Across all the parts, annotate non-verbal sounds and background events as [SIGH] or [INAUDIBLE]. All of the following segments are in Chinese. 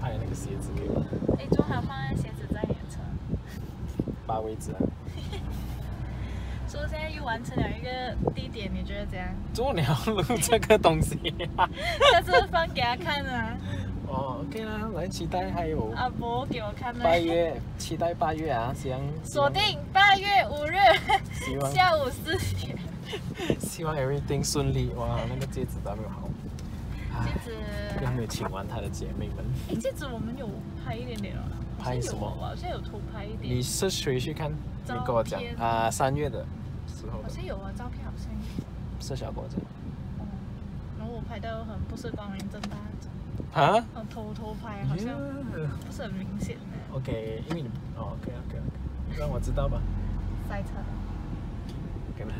拍那个鞋子给我，哎，最好放在鞋子在你的车。八位置啊。说现在又完成了一个地点，你觉得怎样？做鸟录这个东西、[LAUGHS] 下次放给他看啊。哦，OK 啦，来期待还有阿伯给我看八月，期待八月啊，行锁定八月五日 [LAUGHS] 下午四点。[LAUGHS] 希望 everything 顺利。哇，那个戒指都没有好，戒指又没有请完她的姐妹们。哎，戒指我们有拍一点点了。拍什么？我好像有偷拍一点。你是谁去看？你跟我讲啊，三月的时候。好像有啊，照片好像有。是小果子。哦，然后我拍到很不是光明正大那种。啊？很偷偷拍，好像不是很明显的。OK，因为你哦，OK OK OK，让我知道吧。塞车。跟他。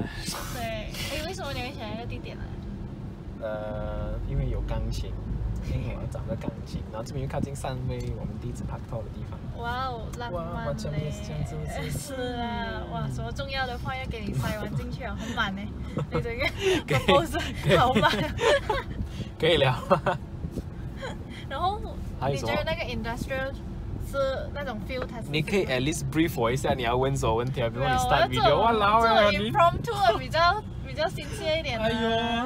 对，哎，为什么你会选那个地点呢？呃，因为有钢琴。因为我要找个钢琴，然后这边又靠近三威，我们第一次拍拖的地方。哇哦，浪漫嘞！是啊，哇，什么重要的话要给你塞完进去啊，很满呢。[LAUGHS] 你这个 [LAUGHS] pose 好满。[LAUGHS] 可以聊吗？然后你觉得那个 industrial 是那种 feel？你可以 at least brief 我一下，你要问什么问题啊？比如你 start video，哇，老啊你。impromptu 比较比较新鲜一点的。哎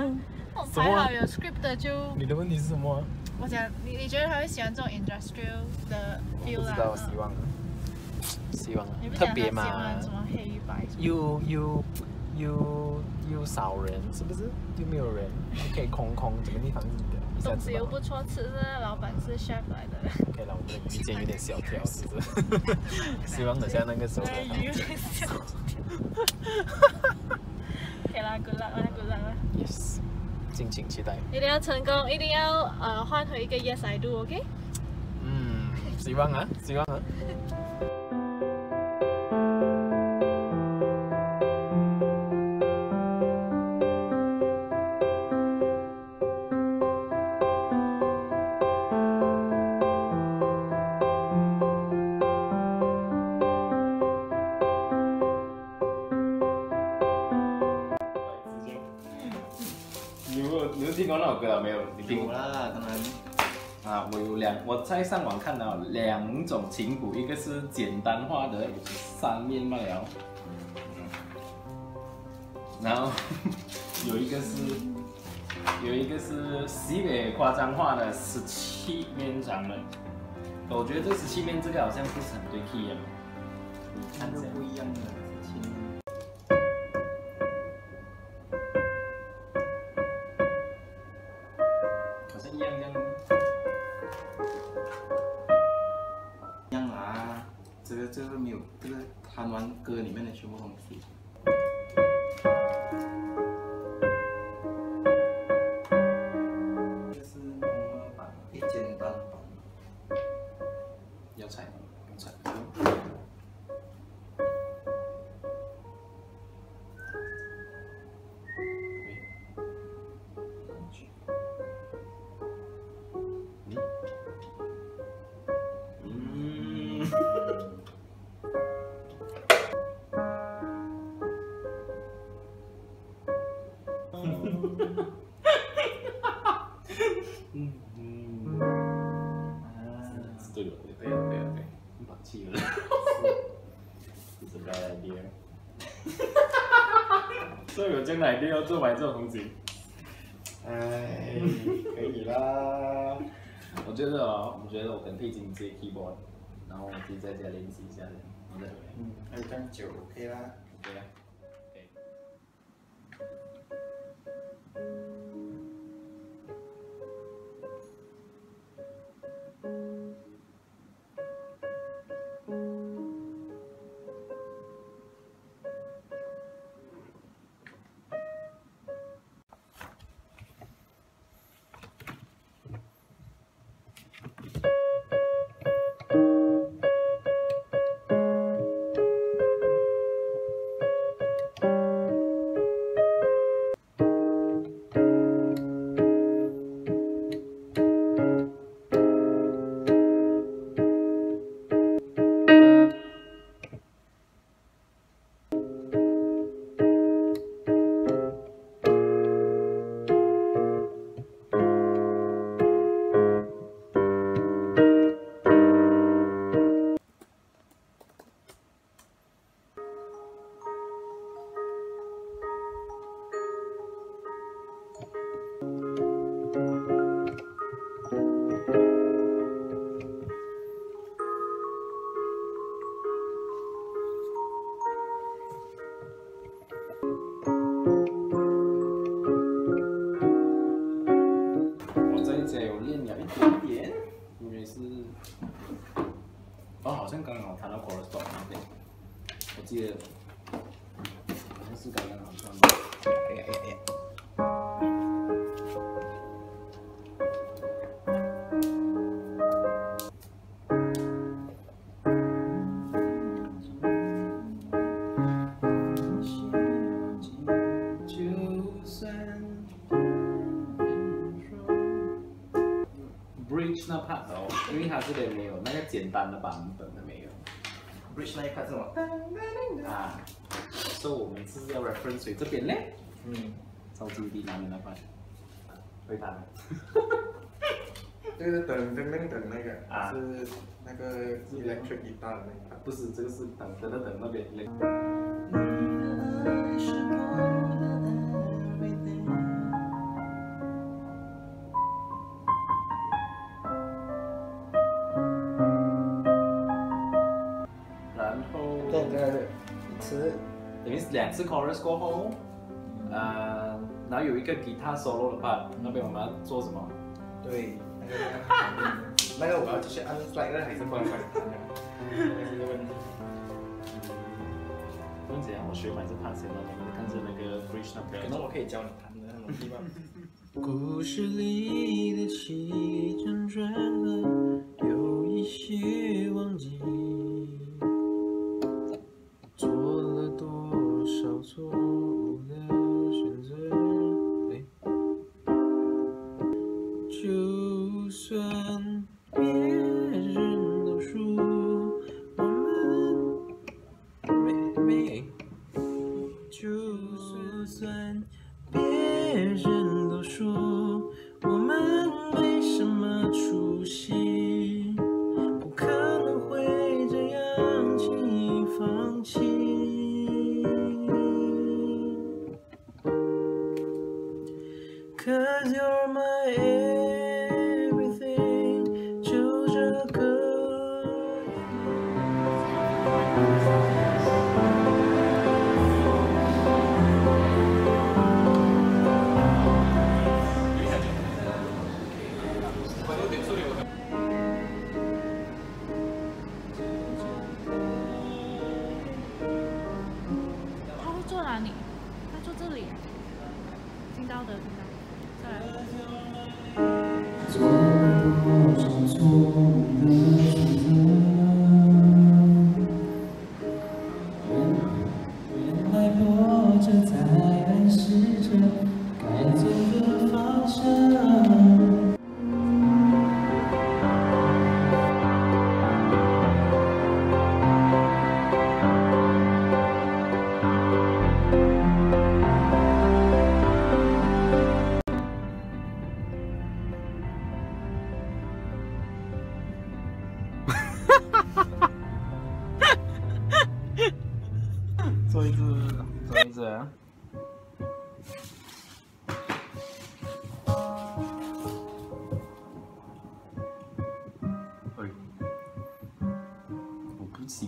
呦。还好有 script 的就。你的问题是什么？我想你你觉得他会喜欢这种 industrial 的 feel 啊？不知道，希望。希望。特别嘛？什么黑白？又又又又少人，是不是？又没有人，可以空空，整个地方是的。东西又不错吃，的老板是 chef 来的。OK 了，我的意见有点小条，是不是？[LAUGHS] 希望等下那个时候。有点小条。[LAUGHS] OK 啦，good luck，good luck。Yes。敬请期待，一定要成功，一定要呃换回一个 Yes I do，OK？嗯，希望啊，希望啊。听过那首歌了没有？你听过啦，当然。啊，我有两，我在上网看到两种琴谱，一个是简单化的，是三面罢了。然后 [LAUGHS] 有一个是，有一个是西北夸张化的十七面长的。我觉得这十七面这个好像不是很对 key 啊。你看这不一样的。样啊这个这个没有，这个弹完歌里面的全部东西。对了，对了，对了，对，放弃了。It's a bad idea。所以我将来一定要做完这种东西。哎，可以啦。我觉得哦，我觉得我跟佩金接 keyboard，然后我自己在家练习一下，我再回来。嗯，还有张九，OK 啦，OK 啦。有练了一点点，因为是，哦，好像刚刚我弹到 corset 那边，我记得好像是刚刚好像。哎呀哎呀！这边没有那个简单的版本的没有 Bridge 那一 part 是吗？啊，所以我们是要 reference 这边嘞，嗯，超级无敌难的那 part，会弹吗？就是噔噔噔噔那个，啊是那个 electric guitar 的那一 part。不是，这个是等等等等那边嘞。然次 chorus 过后，呃，然后有一个吉他 solo 的 part，那边我们要做什么？对，那个我要继续按 slide 呢还是不能 slide 弹的？这个问题。不用怎样，我学完这 part 先了，我们看着那个 bridge 那边。可能我可以教你弹的那种地方。故事里的起承转合有一些忘记，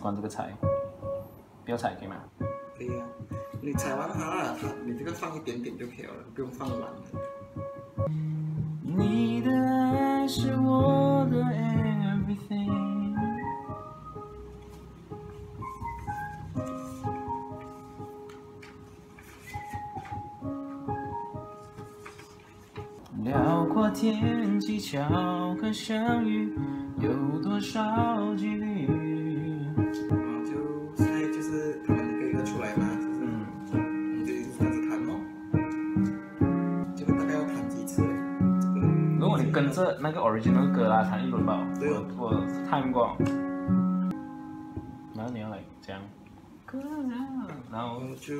惯这个踩，不要踩可以吗？可以啊，你踩完它，你这个放一点点就可以了，不用放满的。你的爱是我的 everything。辽阔天际，巧合相遇，有多少几率？跟着那个 original 歌啦弹一轮吧，对哦我我 time 过。然后你要来这样，然然后后就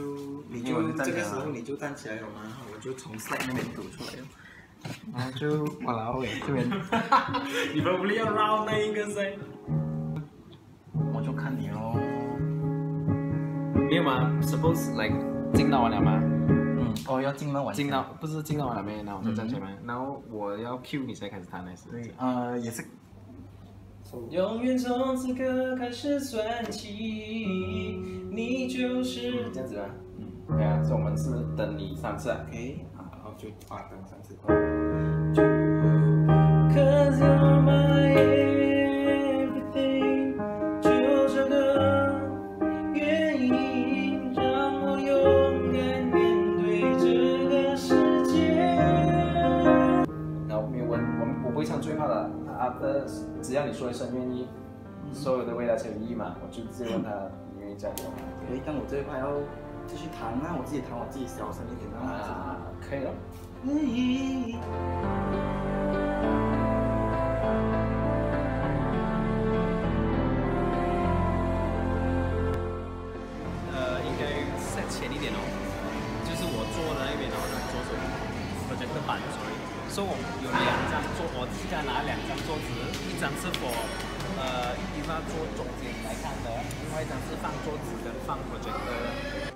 你就这个就站起来了时候你就站起来了嘛，然后我就从 slide 那边走出来了。然后就哇啦喂，这边你们不要绕那一个噻。我就看你咯。没有吗？Suppose like 进到完了吗？嗯，哦，要进到完。进到不是进到完了没？然后我就站起来吗？然后我要 cue 你才开始弹还是？对，呃，也是。永远从此刻开始算起，你就是这样子吗？嗯，对啊，所以我们是等你三次啊。OK，好，然后就啊，等三次。Cause you're my 只要你说一声愿意，所有的未来才有意义嘛。我就直接问他，你愿意加油吗？诶，但我这一块要继续谈啊，我自己谈我自己小声一点啊。啊，可以了。呃，应该再前一点哦，就是我坐的那边，然后他左手我觉得板所以，所以我有桌，我自家拿两张桌子，一张是我呃一般坐中间来看的，另外一张是放桌子跟放文件的。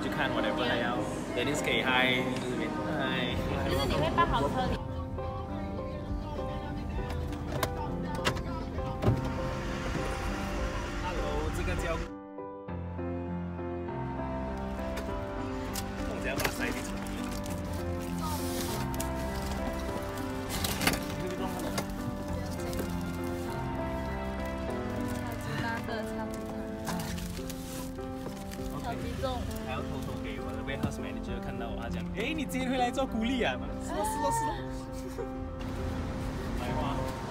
然后就看我的朋友要 Dennis 可以嗨，就是嗨。就是你会办好车讲，哎，你今天会来做鼓励啊？是咯是咯是咯。来哇，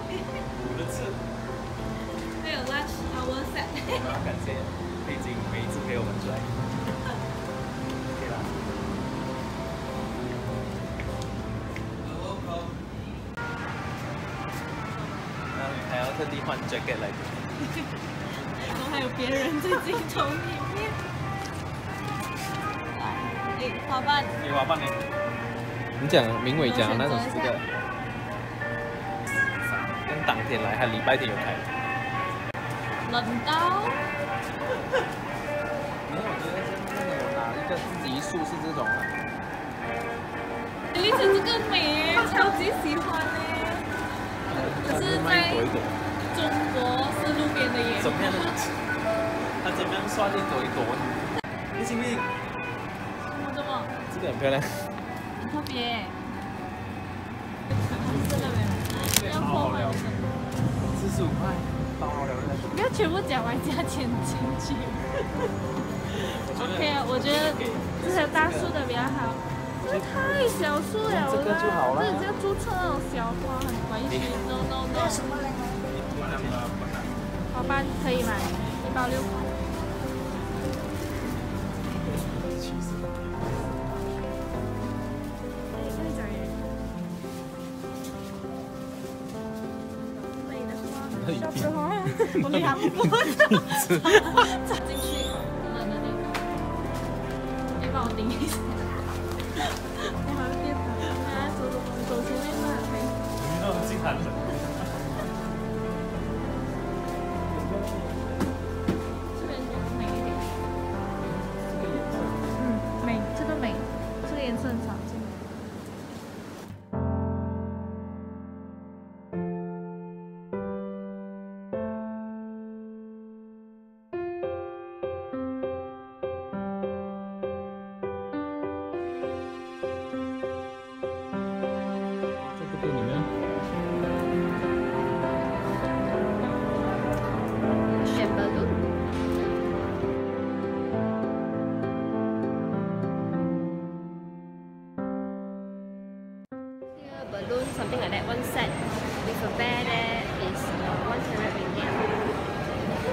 我的车。还有 lunch hour 要感谢佩金每一次陪我们出来。可以啦。然后还要特地换 jacket 来。[LAUGHS] 还有别人在镜头里面。哎，花瓣，你花瓣呢？你讲明伟讲的那种是这个，跟当天来，还礼拜天有开。冷到。没有，我觉得是那种拿一个自己一束是这种啊。李子这个美，超级喜欢呢。可是在中国是路边的野。怎么样？他怎么样算一朵一朵？你信不信？这个很漂亮。很特别。真的没有，要破坏什么？四十五块，包好了的。不要全部讲完加钱进去。OK 啊，我觉得这些大树的比较好，这太小树了，这个就好了这只要注册那种小花很危险，no no no。好吧可以买，一包六块。我两步走进 something like that, one set with a bear there is uh, 100 ringgit.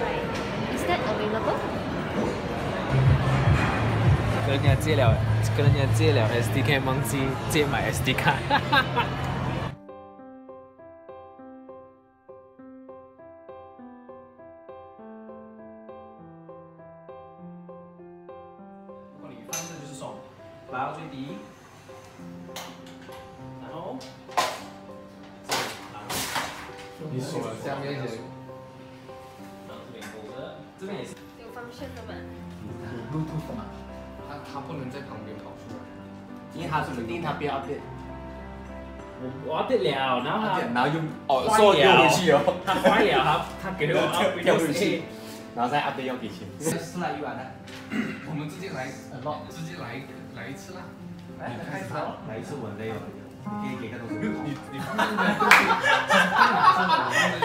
Right. Is that available? 跟人家借了，跟人家借了 SDK，忘记借买 SD 卡。你锁了下面先。然后这边也是。有方向的嘛？路途嘛，他他不能在旁边跑出来。因为他是肯定他不要变。我我了，然后他然后又哦，坏说丢了回去哦，他坏了，他他给 [LAUGHS] 了我掉回去，然后再 update 要给钱。是那一碗的，我们直接来，直接来来一次啦。来开始，来一次我累了，你可以给个东西。你你放在那东西，放在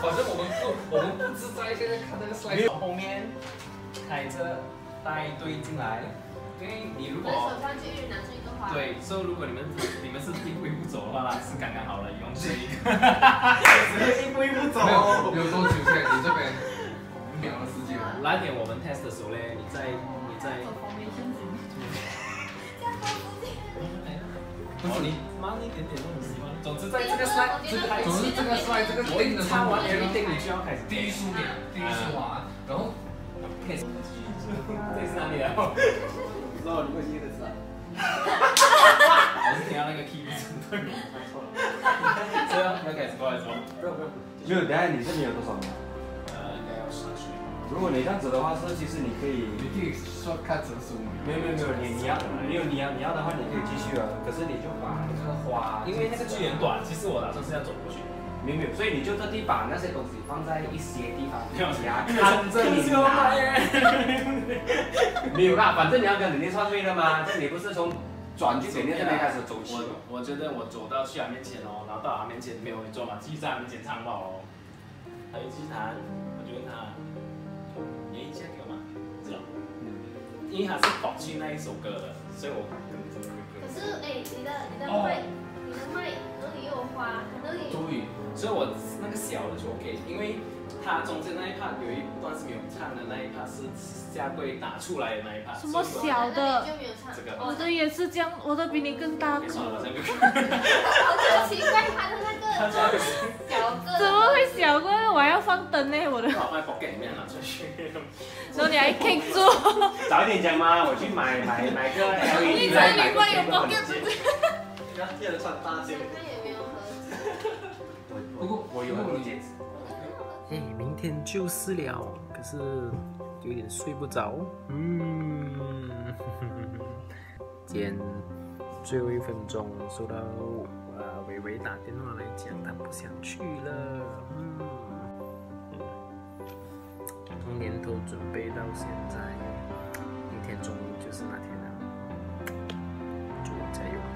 反正我们不我们不自在，现在看那个 slide。后面开车带队进来，因为你如果手上去拿出一个花。对，所以如果你们你们是一步一步走的话，是刚刚好了，用这一个。一步一步走没有没有多久现在你这边五秒的时间。来点我们 test 的时候嘞，你在你在。不是。你慢一点点都很喜欢。总之在这个 slide 这个总之这个 slide 这个我一定的唱完 everything 你就要开始。第一输点，第一输完，然后开始。这是哪里的？不知道你会接的是啊？我是听到那个 key 不是对，没错。这样要开始过来说。不用不用。没有，等下你这边有多少秒？呃，应该要上去。如果你这样子的话，是其实你可以，你可以说看成十五秒。没有没有没有，你你要没有你要你要的话，你可以继续啊。可是你就把那个花，因为那个距很短，其实我打算是要走过去。没有没有，所以你就特地把那些东西放在一些地方，[LAUGHS] 牙看着你拿。没有啦，反正你要跟人家算对的嘛，这你不是从转去点那这边开始走起我我觉得我走到去他面前哦，然后到他面前没有人做嘛，继续在他面前唱吧哦。还有继续弹，我就问他，演一下给我嘛，知道？因为它是跑去那一首歌的，所以我跟这个歌。可是哎，你的你的麦，你的麦哪里有花？哪里？对。所以我那个小的就 OK，因为它中间那一 part 有一段是没有唱的，那一 part 是下跪打出来的那一 part。什么小的？这个。我的也是这样，我的比你更大个。算了，这个。[LAUGHS] 我就奇怪他的那个小个。怎么会小个？我还要放灯呢，我的。放在 pocket 里面拿出去。然后你还 K 住。早一点讲嘛，我去买买买个 LED 你这里面有 pocket。不要记得穿大件。他也没有盒子。不过我有很多戒指。哎，明天就是了，可是有点睡不着。嗯，[LAUGHS] [LAUGHS] 今天最后一分钟收到呃，伟伟打电话来讲，他不想去了。嗯。从年头准备到现在，明天中午就是那天了。祝加油。